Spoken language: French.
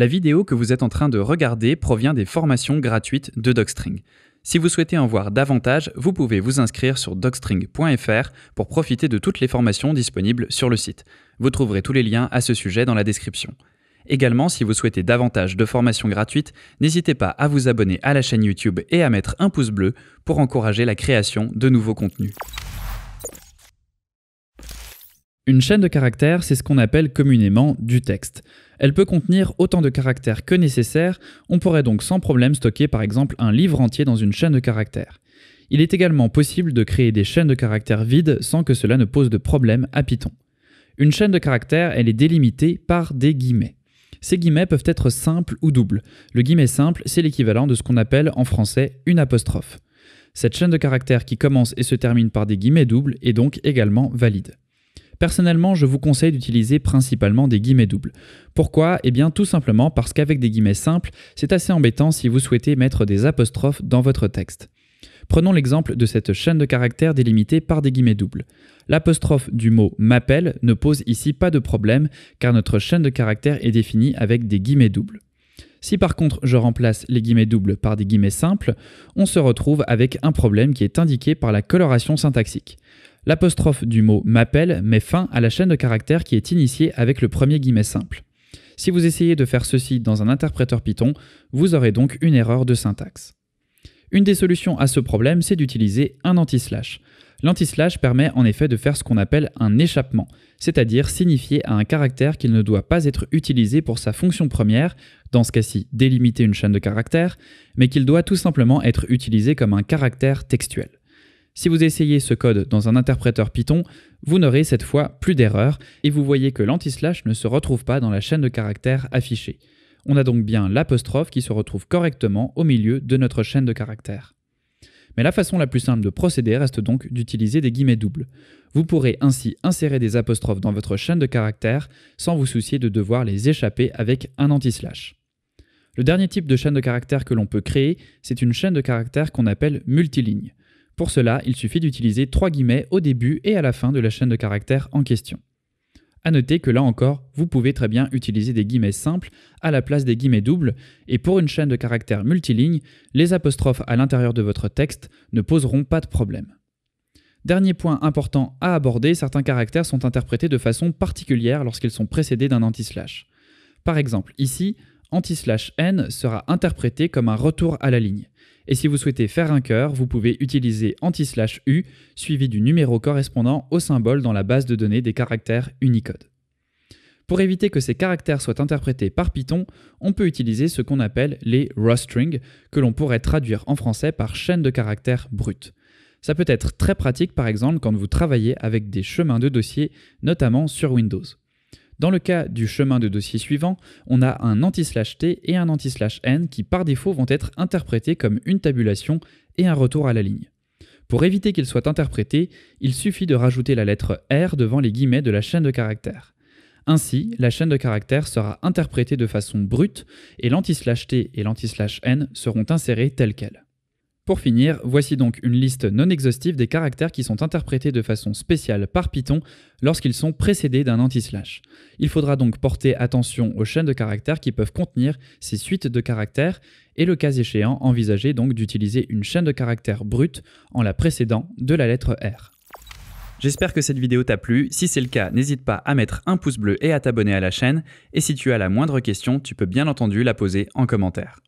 La vidéo que vous êtes en train de regarder provient des formations gratuites de Docstring. Si vous souhaitez en voir davantage, vous pouvez vous inscrire sur docstring.fr pour profiter de toutes les formations disponibles sur le site. Vous trouverez tous les liens à ce sujet dans la description. Également, si vous souhaitez davantage de formations gratuites, n'hésitez pas à vous abonner à la chaîne YouTube et à mettre un pouce bleu pour encourager la création de nouveaux contenus. Une chaîne de caractères, c'est ce qu'on appelle communément du texte. Elle peut contenir autant de caractères que nécessaire, on pourrait donc sans problème stocker par exemple un livre entier dans une chaîne de caractères. Il est également possible de créer des chaînes de caractères vides sans que cela ne pose de problème à Python. Une chaîne de caractères, elle est délimitée par des guillemets. Ces guillemets peuvent être simples ou doubles. Le guillemet simple, c'est l'équivalent de ce qu'on appelle en français une apostrophe. Cette chaîne de caractères qui commence et se termine par des guillemets doubles est donc également valide. Personnellement, je vous conseille d'utiliser principalement des guillemets doubles. Pourquoi? Eh bien tout simplement parce qu'avec des guillemets simples, c'est assez embêtant si vous souhaitez mettre des apostrophes dans votre texte. Prenons l'exemple de cette chaîne de caractères délimitée par des guillemets doubles. L'apostrophe du mot m'appelle ne pose ici pas de problème car notre chaîne de caractères est définie avec des guillemets doubles. Si par contre je remplace les guillemets doubles par des guillemets simples, on se retrouve avec un problème qui est indiqué par la coloration syntaxique. L'apostrophe du mot m'appelle met fin à la chaîne de caractères qui est initiée avec le premier guillemet simple. Si vous essayez de faire ceci dans un interpréteur Python, vous aurez donc une erreur de syntaxe. Une des solutions à ce problème, c'est d'utiliser un anti-slash. L'anti-slash permet en effet de faire ce qu'on appelle un échappement, c'est-à-dire signifier à un caractère qu'il ne doit pas être utilisé pour sa fonction première, dans ce cas-ci délimiter une chaîne de caractères, mais qu'il doit tout simplement être utilisé comme un caractère textuel. Si vous essayez ce code dans un interpréteur Python, vous n'aurez cette fois plus d'erreur et vous voyez que l'anti-slash ne se retrouve pas dans la chaîne de caractères affichée. On a donc bien l'apostrophe qui se retrouve correctement au milieu de notre chaîne de caractères. Mais la façon la plus simple de procéder reste donc d'utiliser des guillemets doubles. Vous pourrez ainsi insérer des apostrophes dans votre chaîne de caractères sans vous soucier de devoir les échapper avec un anti-slash. Le dernier type de chaîne de caractères que l'on peut créer, c'est une chaîne de caractères qu'on appelle multiligne. Pour cela, il suffit d'utiliser trois guillemets au début et à la fin de la chaîne de caractères en question. A noter que là encore, vous pouvez très bien utiliser des guillemets simples à la place des guillemets doubles, et pour une chaîne de caractères multiligne, les apostrophes à l'intérieur de votre texte ne poseront pas de problème. Dernier point important à aborder, certains caractères sont interprétés de façon particulière lorsqu'ils sont précédés d'un anti-slash. Par exemple, ici, anti-n sera interprété comme un retour à la ligne. Et si vous souhaitez faire un cœur, vous pouvez utiliser anti-u suivi du numéro correspondant au symbole dans la base de données des caractères Unicode. Pour éviter que ces caractères soient interprétés par Python, on peut utiliser ce qu'on appelle les raw strings, que l'on pourrait traduire en français par chaîne de caractères brut. Ça peut être très pratique par exemple quand vous travaillez avec des chemins de dossier, notamment sur Windows. Dans le cas du chemin de dossier suivant, on a un anti-t et un anti-n qui par défaut vont être interprétés comme une tabulation et un retour à la ligne. Pour éviter qu'ils soient interprétés, il suffit de rajouter la lettre R devant les guillemets de la chaîne de caractères. Ainsi, la chaîne de caractères sera interprétée de façon brute et l'anti-t et l'anti-n seront insérés tels quels. Pour finir, voici donc une liste non exhaustive des caractères qui sont interprétés de façon spéciale par Python lorsqu'ils sont précédés d'un anti-slash. Il faudra donc porter attention aux chaînes de caractères qui peuvent contenir ces suites de caractères et le cas échéant envisager donc d'utiliser une chaîne de caractères brute en la précédant de la lettre R. J'espère que cette vidéo t'a plu, si c'est le cas n'hésite pas à mettre un pouce bleu et à t'abonner à la chaîne, et si tu as la moindre question tu peux bien entendu la poser en commentaire.